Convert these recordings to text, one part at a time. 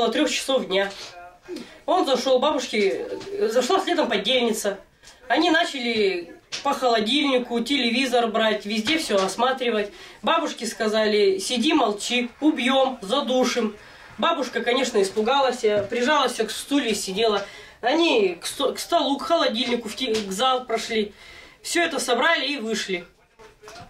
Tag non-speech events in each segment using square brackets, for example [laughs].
около трех часов дня. Он зашел, бабушки, зашла следом подельница. Они начали по холодильнику, телевизор брать, везде все осматривать. Бабушки сказали, сиди, молчи, убьем, задушим. Бабушка, конечно, испугалась, прижалась к стуле и сидела. Они к, сто, к столу, к холодильнику, в те, к зал прошли. Все это собрали и вышли.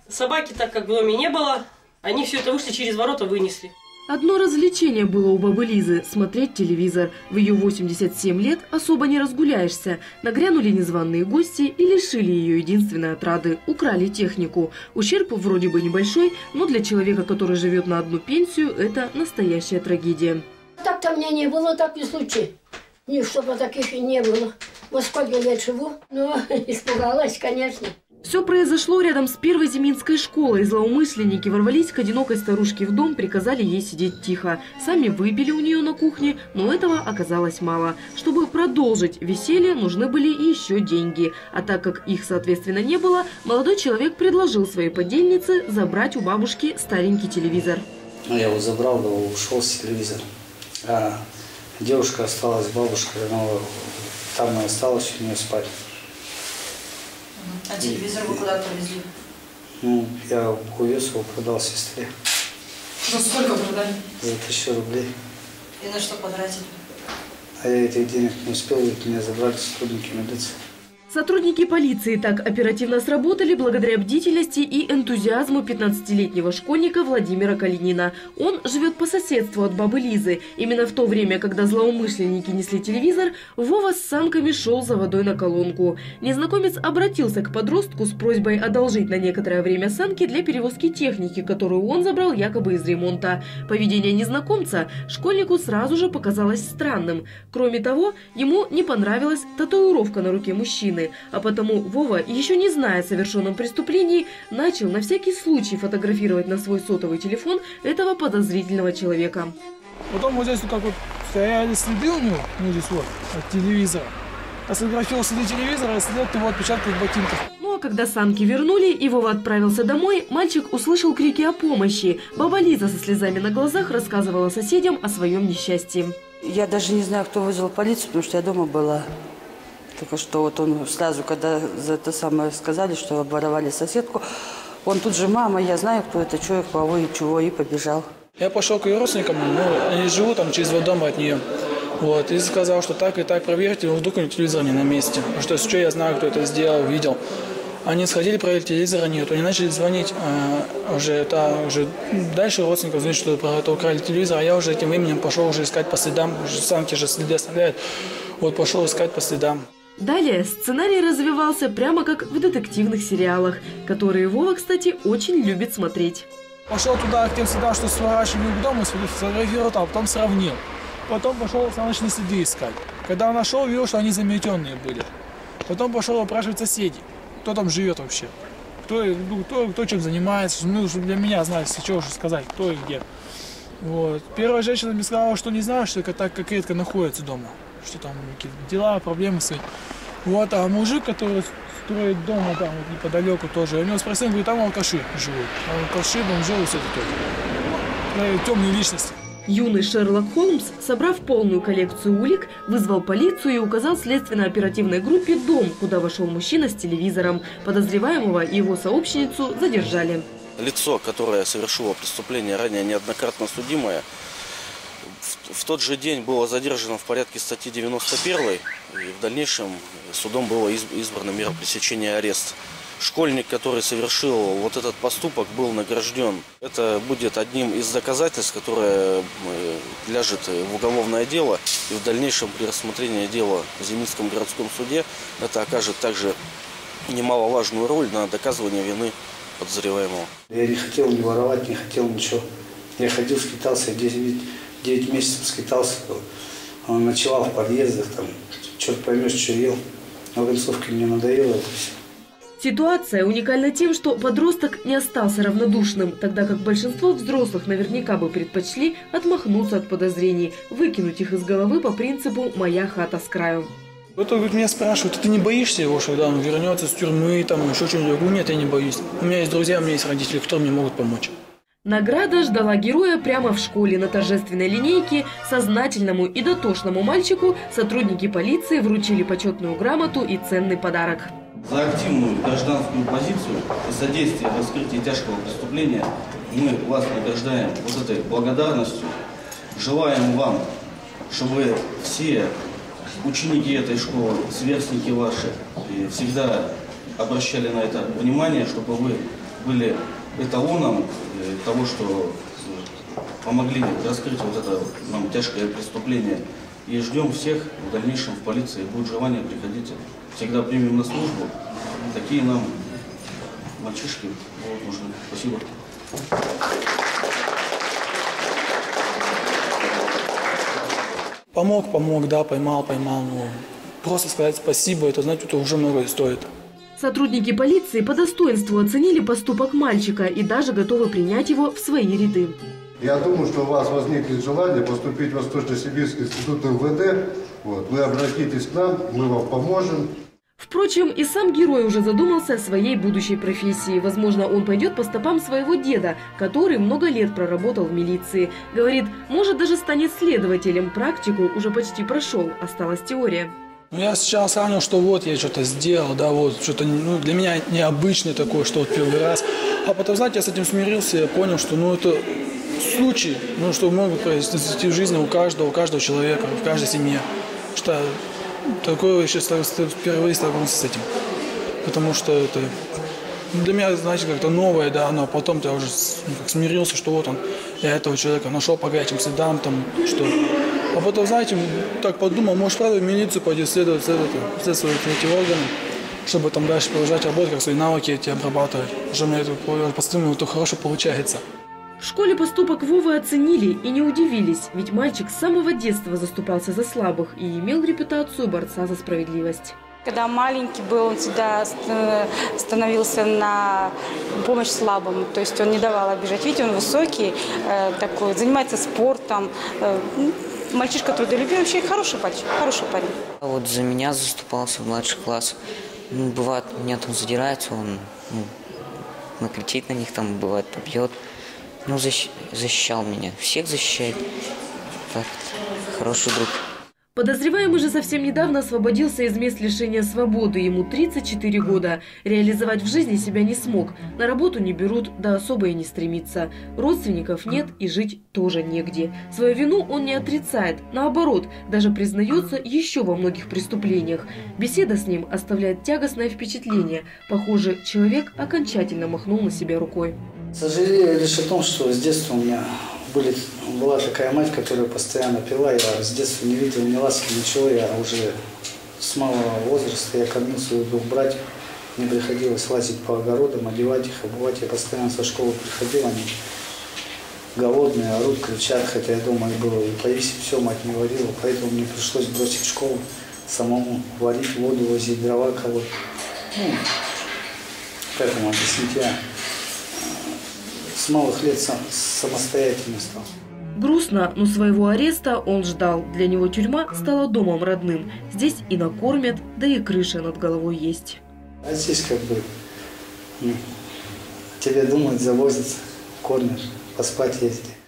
Собаки, так как в доме не было, они все это вышли через ворота, вынесли. Одно развлечение было у бабы Лизы – смотреть телевизор. В ее 87 лет особо не разгуляешься. Нагрянули незваные гости и лишили ее единственной отрады – украли технику. Ущерб вроде бы небольшой, но для человека, который живет на одну пенсию, это настоящая трагедия. Так-то мне не было, так и случай. Ни чтобы таких и не было. Вот сколько лет живу, но [laughs] испугалась, конечно. Все произошло рядом с первой Зиминской школой. Злоумышленники ворвались к одинокой старушке в дом, приказали ей сидеть тихо. Сами выпили у нее на кухне, но этого оказалось мало. Чтобы продолжить веселье, нужны были еще деньги. А так как их, соответственно, не было, молодой человек предложил своей подельнице забрать у бабушки старенький телевизор. Ну, я его забрал, да ушел с телевизора. А девушка осталась с бабушкой, но там осталась у нее спать. А телевизор вы куда повезли? Ну, я увез его, продал сестре. За сколько продали? За тысячу рублей. И на что потратили? А я этих денег не успел, ведь меня забрали сотрудники милиции. Сотрудники полиции так оперативно сработали благодаря бдительности и энтузиазму 15-летнего школьника Владимира Калинина. Он живет по соседству от бабы Лизы. Именно в то время, когда злоумышленники несли телевизор, Вова с санками шел за водой на колонку. Незнакомец обратился к подростку с просьбой одолжить на некоторое время санки для перевозки техники, которую он забрал якобы из ремонта. Поведение незнакомца школьнику сразу же показалось странным. Кроме того, ему не понравилась татуировка на руке мужчины стороны, а потому Вова, еще не зная о совершенном преступлении, начал на всякий случай фотографировать на свой сотовый телефон этого подозрительного человека. Потом вот здесь вот как вот стояли следы у него, ну здесь вот, от телевизора. Я сфотографировал следы телевизора и след его отпечатков ботинков. Ну а когда самки вернули и Вова отправился домой, мальчик услышал крики о помощи. Баба Лиза со слезами на глазах рассказывала соседям о своем несчастье. Я даже не знаю, кто вызвал полицию, потому что я дома была. Только что вот он сразу, когда за это самое сказали, что обворовали соседку, он тут же, мама, я знаю, кто это, человек, кого и чего, и побежал. Я пошел к ее родственникам, ну, они живут там через два дома от нее. Вот, и сказал, что так и так проверьте, вдруг у него телевизор не на месте. Потому что что я знаю, кто это сделал, видел. Они сходили, проверили, телевизора нет. Они начали звонить а, уже, это, уже дальше родственников звонить, что это украли телевизор. А я уже этим временем пошел уже искать по следам. Уже самки же следы оставляют. Вот пошел искать по следам. Далее сценарий развивался прямо как в детективных сериалах, которые Вова, кстати, очень любит смотреть. Пошел туда тем следам, что сворачивали к дому, сфотографировал там, потом сравнил. Потом пошел остановочные следы искать. Когда нашел, видел, что они заметенные были. Потом пошел опрашивать соседей, кто там живет вообще. Кто, ну, кто, кто чем занимается, ну, для меня знать, что уже сказать, кто и где. Вот. Первая женщина мне сказала, что не знаю, что так как редко находится дома что там какие-то дела, проблемы свои. Вот, а мужик, который строит дома там вот неподалеку тоже, у него спросил, говорит, там алкаши живут. Алкаши, бомжи, все это темные личности. Юный Шерлок Холмс, собрав полную коллекцию улик, вызвал полицию и указал следственно-оперативной группе дом, куда вошел мужчина с телевизором. Подозреваемого и его сообщницу задержали. Лицо, которое совершило преступление, ранее неоднократно судимое, в тот же день было задержано в порядке статьи 91 и в дальнейшем судом было избрано мера пресечения арест. Школьник, который совершил вот этот поступок, был награжден. Это будет одним из доказательств, которое э, ляжет в уголовное дело. И в дальнейшем при рассмотрении дела в Зенитском городском суде это окажет также немаловажную роль на доказывание вины подозреваемого. Я не хотел не воровать, не хотел ничего. Я ходил, скитался 10 9 месяцев скитался, он ночевал в подъездах, там, черт поймешь, что ел. Но в концовке мне надоело это все. Ситуация уникальна тем, что подросток не остался равнодушным, тогда как большинство взрослых наверняка бы предпочли отмахнуться от подозрений, выкинуть их из головы по принципу «моя хата с краю». Кто-то говорит, меня спрашивают, ты не боишься его, что когда он вернется с тюрьмы, там еще что-нибудь? Я говорю, нет, я не боюсь. У меня есть друзья, у меня есть родители, кто мне могут помочь. Награда ждала героя прямо в школе на торжественной линейке. Сознательному и дотошному мальчику сотрудники полиции вручили почетную грамоту и ценный подарок. За активную гражданскую позицию и содействие в раскрытии тяжкого преступления мы вас награждаем вот этой благодарностью. Желаем вам, чтобы все ученики этой школы, сверстники ваши, всегда обращали на это внимание, чтобы вы были эталоном э, того, что э, помогли раскрыть вот это нам тяжкое преступление. И ждем всех в дальнейшем в полиции. Будет желание, приходите. Всегда примем на службу. Такие нам мальчишки будут нужны. Спасибо. Помог, помог, да, поймал, поймал. Ну, просто сказать спасибо, это, знаете, это уже многое стоит. Сотрудники полиции по достоинству оценили поступок мальчика и даже готовы принять его в свои ряды. Я думаю, что у вас возникнет желание поступить в Восточно-Сибирский институт МВД. Вот. Вы обратитесь к нам, мы вам поможем. Впрочем, и сам герой уже задумался о своей будущей профессии. Возможно, он пойдет по стопам своего деда, который много лет проработал в милиции. Говорит, может даже станет следователем. Практику уже почти прошел, осталась теория. Ну, я сейчас сравнил, что вот я что-то сделал, да, вот что-то ну, для меня необычное такое, что вот первый раз. А потом, знаете, я с этим смирился, я понял, что ну это случай, ну что может произойти в жизни у каждого, у каждого человека, в каждой семье. Что такое сейчас впервые столкнулся с этим. Потому что это для меня, знаете, как-то новое, да, но потом я уже ну, как смирился, что вот он, я этого человека нашел по горячим следам, там, что... А потом, знаете, так подумал, может, правда, в милицию пойти следовать, следовать, следствовать эти органы, чтобы там дальше продолжать работать, как свои навыки эти обрабатывать. Уже у меня это по-своему это хорошо получается. В школе поступок Вовы оценили и не удивились, ведь мальчик с самого детства заступался за слабых и имел репутацию борца за справедливость. Когда маленький был, он всегда становился на помощь слабому. То есть он не давал обижать. Видите, он высокий, э, такой, занимается спортом. Э, мальчишка трудолюбивый, вообще хороший парень. Хороший парень. А вот за меня заступался в младших классах. Ну, бывает, меня там задирается, он ну, накричит на них, там бывает побьет. Ну, защищал меня. Всех защищает. Так, хороший друг. Подозреваемый же совсем недавно освободился из мест лишения свободы. Ему 34 года. Реализовать в жизни себя не смог. На работу не берут, да особо и не стремится. Родственников нет и жить тоже негде. Свою вину он не отрицает. Наоборот, даже признается еще во многих преступлениях. Беседа с ним оставляет тягостное впечатление. Похоже, человек окончательно махнул на себя рукой. Сожалею лишь о том, что с детства у меня были, была такая мать, которая постоянно пила. Я с детства не видел ни ласки, ничего. Я уже с малого возраста, я кормил своих двух братьев. Мне приходилось лазить по огородам, одевать их, обувать. Я постоянно со школы приходил, они голодные, орут, кричат, хотя я дома и было и повесить все мать не варила, поэтому мне пришлось бросить школу, самому варить воду, возить дрова, колоть. Ну, как вам объяснить, я малых лет сам, самостоятельно стал. Грустно, но своего ареста он ждал. Для него тюрьма стала домом родным. Здесь и накормят, да и крыша над головой есть. А здесь как бы ну, тебе думают, завозят, кормят, поспать ездить.